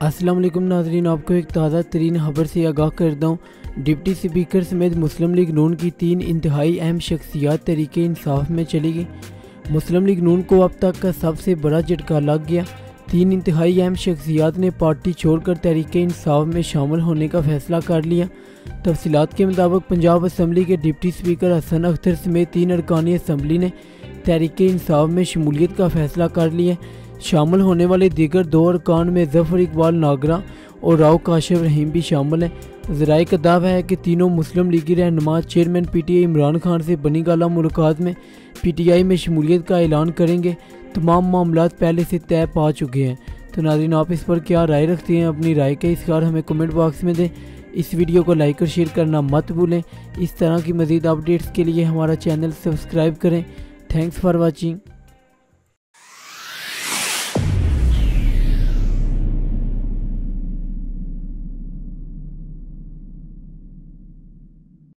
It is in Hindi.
अस्सलाम वालेकुम नाजरीन, आपको एक ताज़ा तरीन खबर से आगाह करता हूँ। डिप्टी स्पीकर समेत मुस्लिम लीग नून की तीन इंतहाई अहम शख्सियात तरीके इंसाफ में चली गई। मुस्लिम लीग नून को अब तक का सबसे बड़ा झटका लग गया। तीन इंतहाई अहम शख्सियात ने पार्टी छोड़कर तरीके इंसाफ में शामिल होने का फैसला कर लिया। तफसीत के मुताबिक पंजाब असम्बली के डिप्टी स्पीकर हसन अख्तर समेत तीन अरकानी असम्बली ने तहरीक इंसाफ में शमूलियत का फैसला कर लिया। शामिल होने वाले दीगर दो अरकान में जफ़र इकबाल नागरा और राव काशिफ रहीम भी शामिल हैं। जराए का दावा है कि तीनों मुस्लिम लीगी रहनमा chairman P T I Imran Khan से बनी गाला मुलाकात में पी टी आई में शमूलियत का ऐलान करेंगे। तमाम मामला पहले से तय पा चुके हैं। तो नाजरीन, आप इस पर क्या राय रखते हैं? अपनी राय का इसकार हमें कमेंट बॉक्स में दें। इस वीडियो को लाइक और शेयर करना मत भूलें। इस तरह की मज़ीद अपडेट्स के लिए हमारा चैनल सब्सक्राइब करें। Thanks for watching.